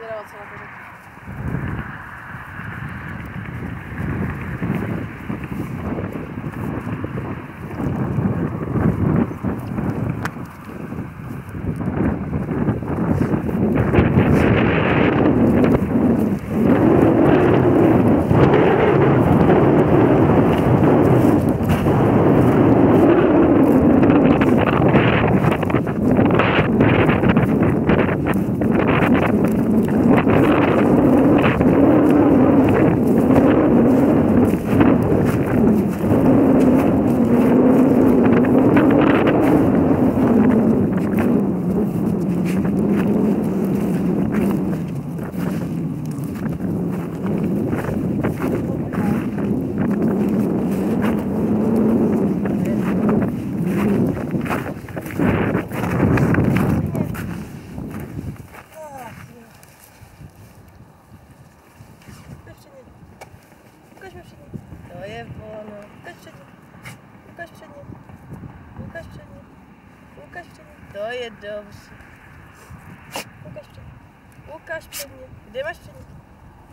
little television. Łukasz przed nim. Łukasz przed nim. Łukasz przed nim. To jest dobrze. Łukasz przed nim. Łukasz przed nim. Gdzie masz przed nim?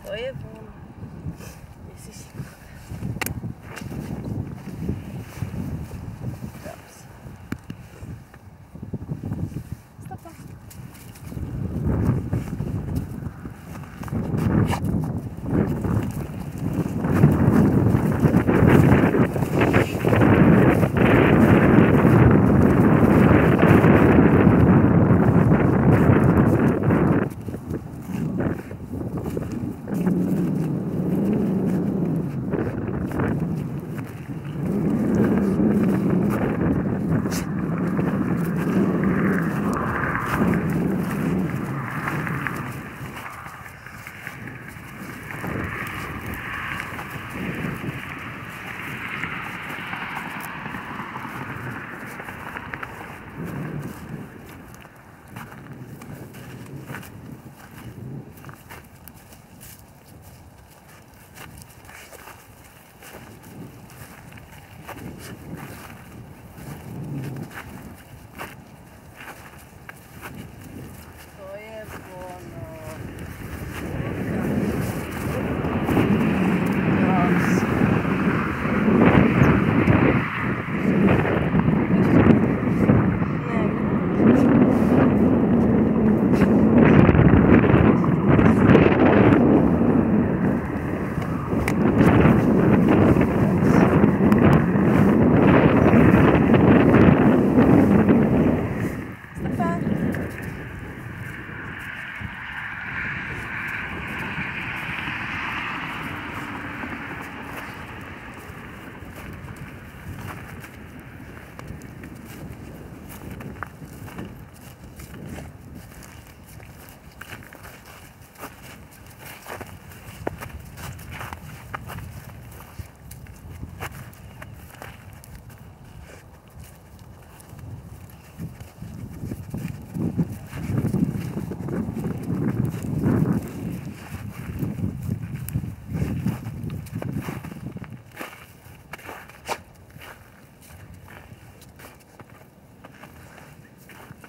To jest wolno.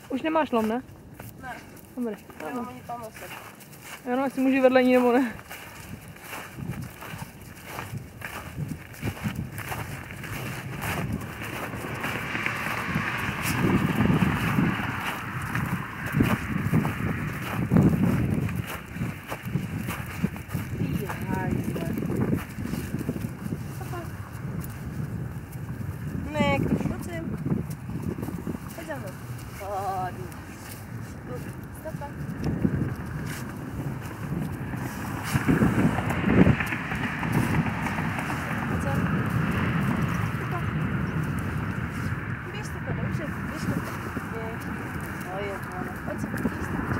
Už nemáš lom, ne? Ne, Dobrý. nemám ani tam nosek. Jenom jestli můžu vedle ní nebo ne. Ne, Běž stopa, dobře. Běž stopa. Běž. To je ono. Pojď sem. Běž stopa.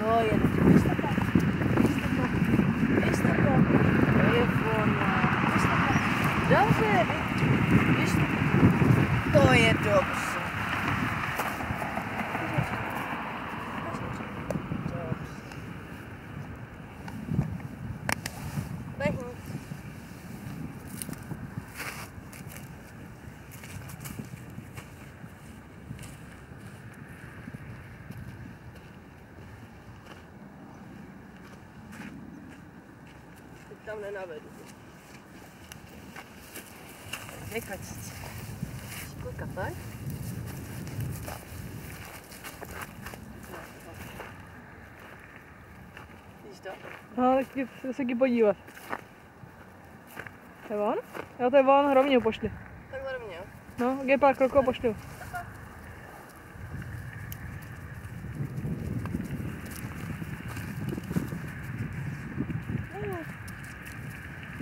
To je dobře. Běž stopa. Běž stopa. Běž stopa. To je ono. Běž stopa. Dobře, běž. Běž stopa. To je dobře. Dobře. Lehni. Tam nenavedu. Dvě kačice. Školka, tak? Víš to? No, tak jdi, se jdi podívat. To je on? Jo, to je on, rovně ho pošli. Takhle rovně, jo? No, je pár kroků pošli ho.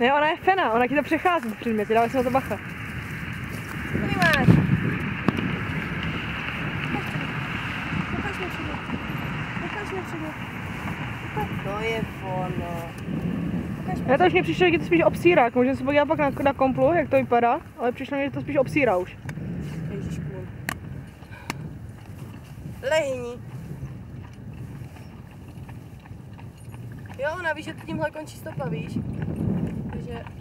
Ne, ona je fena, ona ti to přechází ty předměty, dávej si na to bacha. To je ono. Já to už mě přišlo, že to spíš obsírá, jako můžeme se podívat pak na, na komplu, jak to vypadá, ale přišlo mi, že to spíš obsírá už. Ježišku. Lehni. Jo, ona ví, že tímhle končí stopa, víš? yet.